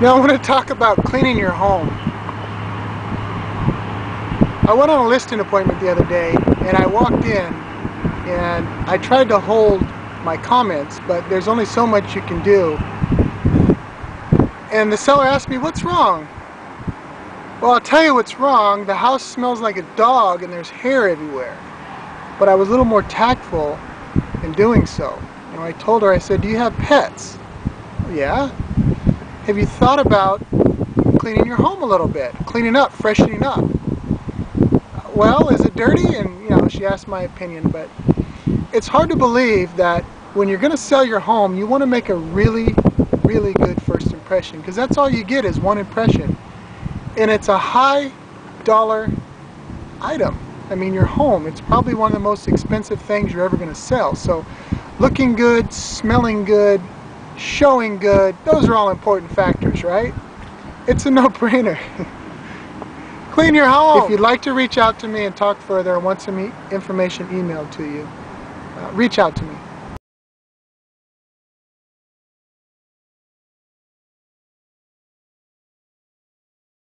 Now I want to talk about cleaning your home. I went on a listing appointment the other day and I walked in and I tried to hold my comments but there's only so much you can do. And the seller asked me what's wrong? Well I'll tell you what's wrong. The house smells like a dog and there's hair everywhere. But I was a little more tactful in doing so. And I told her, I said, do you have pets? Yeah. Have you thought about cleaning your home a little bit? Cleaning up, freshening up? Well, is it dirty? And, you know, she asked my opinion, but it's hard to believe that when you're going to sell your home, you want to make a really, really good first impression because that's all you get is one impression. And it's a high dollar item. I mean, your home, it's probably one of the most expensive things you're ever going to sell. So looking good, smelling good, showing good, those are all important factors, right? It's a no-brainer. Clean your home. If you'd like to reach out to me and talk further I want some e information emailed to you, uh, reach out to me.